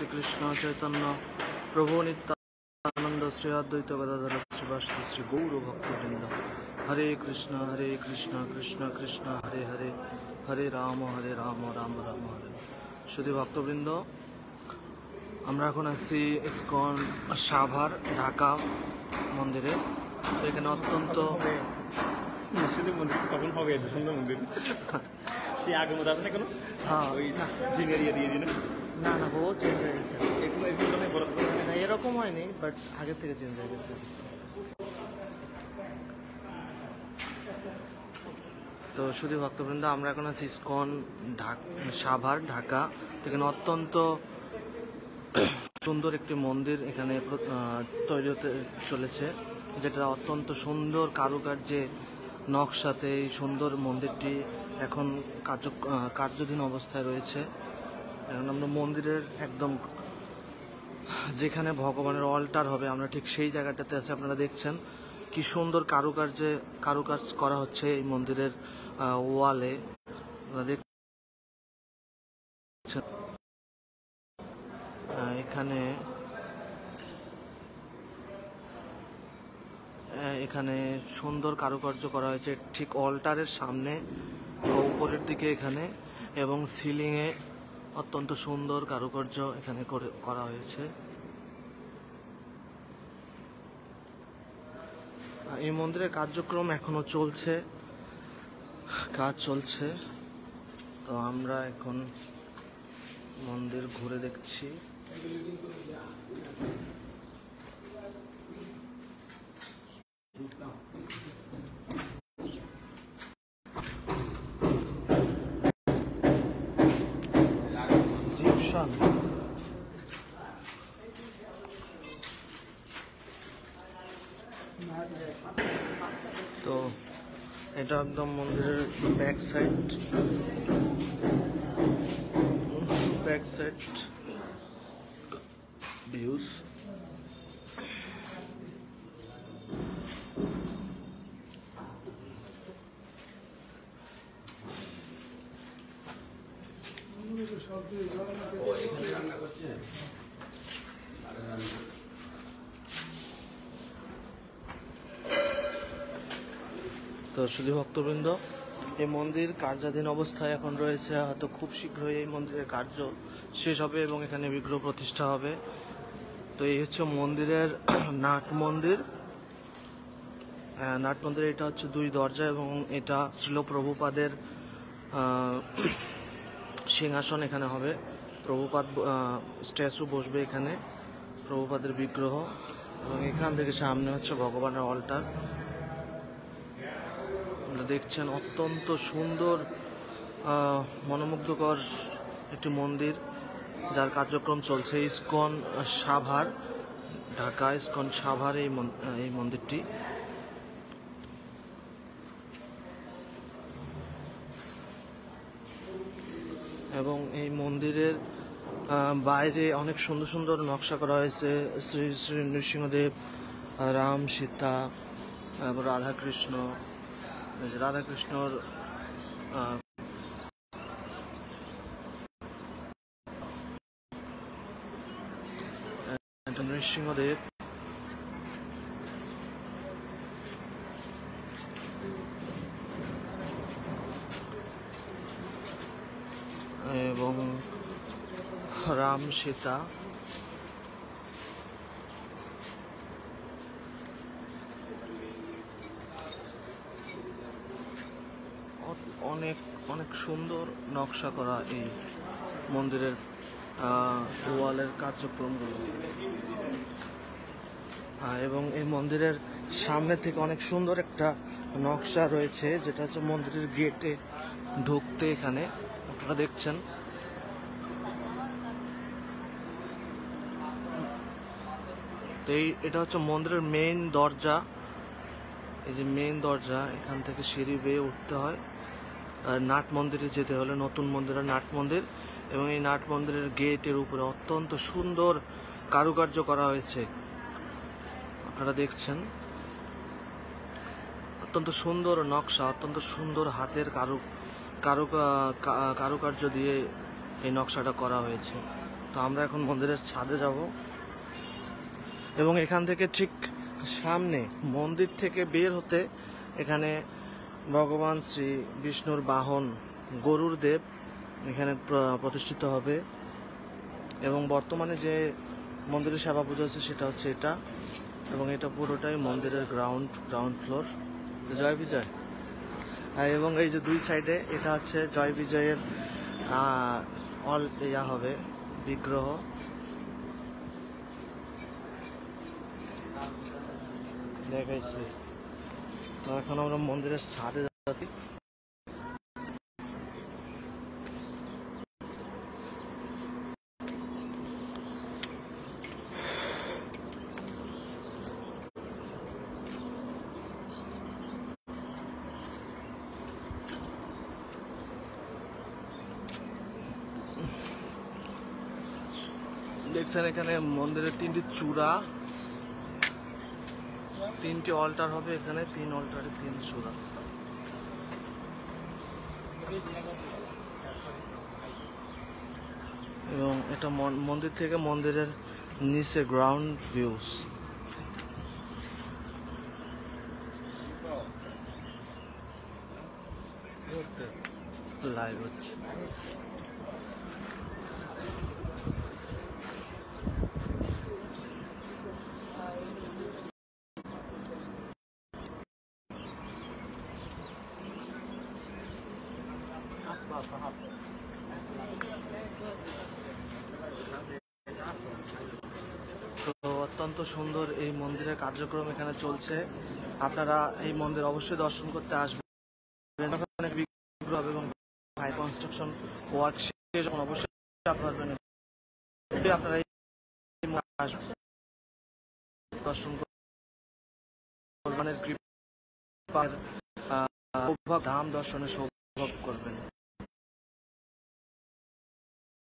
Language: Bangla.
শ্রীকৃষ্ণ চৈতন্য প্রভু নিত্যানন্দ শ্রী অদ্বৈত গদাধর শ্রীবাসী শ্রী গৌর ভক্তবৃন্দ। হরে কৃষ্ণ হরে কৃষ্ণ কৃষ্ণ কৃষ্ণ হরে হরে হরে রাম হরে রাম রাম রাম হরে শুধু ভক্তবৃন্দ আমরা এখন আছি ইস্কন সাভার ঢাকা মন্দিরে। এখানে অত্যন্ত মুসলিম মন্দির কখন হবে মন্দির। সে আগের মতো আছে না কেন ওই ঝিঙের ইয়ে দিয়ে দিন না না বহু চেঞ্জ হয়ে গেছে এগুলো এগুলো নয় বড় না এরকম হয়নি বাট আগের থেকে চেঞ্জ হয়ে গেছে তো শুধু ভক্তবৃন্দ আমরা এখন আছি ইস্কন ঢাক সাভার ঢাকা এখানে অত্যন্ত সুন্দর একটি মন্দির এখানে তৈরি হতে চলেছে যেটা অত্যন্ত সুন্দর কারুকার্যে নকশাতে এই সুন্দর মন্দিরটি এখন কার্য কার্যধীন অবস্থায় রয়েছে। এখন আমরা মন্দিরের একদম যেখানে ভগবানের অল্টার হবে, আমরা ঠিক সেই জায়গাটাতে আছি, আপনারা দেখছেন। কি সুন্দর কারুকার্যে, কারুকার্য করা হচ্ছে এই মন্দিরের ওয়ালে এখানে এখানে সুন্দর কারুকার্য করা হয়েছে, ঠিক অল্টারের সামনে। উপরের দিকে এখানে এবং সিলিংয়ে অত্যন্ত সুন্দর কারুকার্য এখানে করে হয়েছে। এই মন্দিরের কার্যক্রম এখনও চলছে। কাজ চলছে। তো আমরা এখন মন্দির ঘুরে দেখছি। জিপশন তো এটা একদম মন্দিরের back side back side views তো শুধু ভক্তবৃন্দ এই মন্দির কার্যাধীন অবস্থায় এখন রয়েছে হয়তো খুব শীঘ্রই এই মন্দিরের কার্য শেষ হবে এবং এখানে বিগ্রহ প্রতিষ্ঠা হবে। তো এই হচ্ছে মন্দিরের নাট মন্দির। নাট মন্দির এটা হচ্ছে দুই দরজা এবং এটা শ্রীল প্রভুপাদের সিংহাসন এখানে হবে। প্রভুপাদ স্ট্যাচু বসবে এখানে, প্রভুপাদের বিগ্রহ, এবং এখান থেকে সামনে হচ্ছে ভগবানের অল্টার। দেখছেন অত্যন্ত সুন্দর মনোমুগ্ধকর একটি মন্দির, যার কার্যক্রম চলছে ইস্কন সাভার, ঢাকা ইস্কন সাভার এই এই মন্দিরটি। এবং এই মন্দিরের বাইরে অনেক সুন্দর সুন্দর নকশা করা হয়েছে। শ্রী শ্রী নৃসিংহদেব রাম, সীতা রাধাকৃষ্ণ রাধাকৃষ্ণর নৃসিংহদেব। এবং রাম সীতা। অনেক অনেক সুন্দর নকশা করা এই মন্দিরের ওয়ালের কার্যক্রমগুলো। এবং এই মন্দিরের সামনে থেকে অনেক সুন্দর একটা নকশা রয়েছে, যেটা হচ্ছে মন্দিরের গেটে ঢুকতে এখানে। আপনারা দেখছেন। তো এই, এটা হচ্ছে মন্দিরের মেইন দরজা। এই যে মেইন দরজা, এখান থেকে সিঁড়ি বেয়ে উঠতে হয়। নাট মন্দিরে যেতে হলে নতুন মন্দিরের নাট মন্দির। এবং এই নাট মন্দিরের গেটের উপরে অত্যন্ত সুন্দর কারুকার্য করা হয়েছে। আপনারা দেখছেন। অত্যন্ত সুন্দর নকশা, অত্যন্ত সুন্দর হাতের কারু কারু কারুকার্য দিয়ে এই নকশাটা করা হয়েছে। তো আমরা এখন মন্দিরের ছাদে যাব। এবং এখান থেকে ঠিক সামনে মন্দির থেকে বের হতে এখানে ভগবান শ্রী বিষ্ণুর বাহন গরুর দেব এখানে প্রতিষ্ঠিত হবে। এবং বর্তমানে যে মন্দিরের সেবা পুজো হচ্ছে সেটা হচ্ছে এটা। এবং এটা পুরোটাই মন্দিরের ground ground floor Joy Bijoy. এবং এই যে দুই সাইডে এটা হচ্ছে জয় বিজয়ের অল ইয়া হবে, বিগ্রহ। দেখাইছে। তো এখন আমরা মন্দিরের ছাদে যাচ্ছি। দেখছেন এখানে মন্দিরের তিনটি চূড়া। তিনটি অল্টার হবে এখানে, তিন অল্টারে তিন সুরা। এবং এটা মন- মন্দির থেকে মন্দিরের নিচে গ্রাউন্ড ভিউস লাইভ হচ্ছে। তো অত্যন্ত সুন্দর এই মন্দিরের কার্যক্রম এখানে চলছে। আপনারা এই মন্দির অবশ্যই দর্শন করতে আসবেন। এবং হাই কনস্ট্রাকশন ওয়ার্ক যখন অবশ্যই আপনারা। আপনারা দর্শন করবেন। কৃপার ধাম দর্শনে সৌভাগ্য করবেন।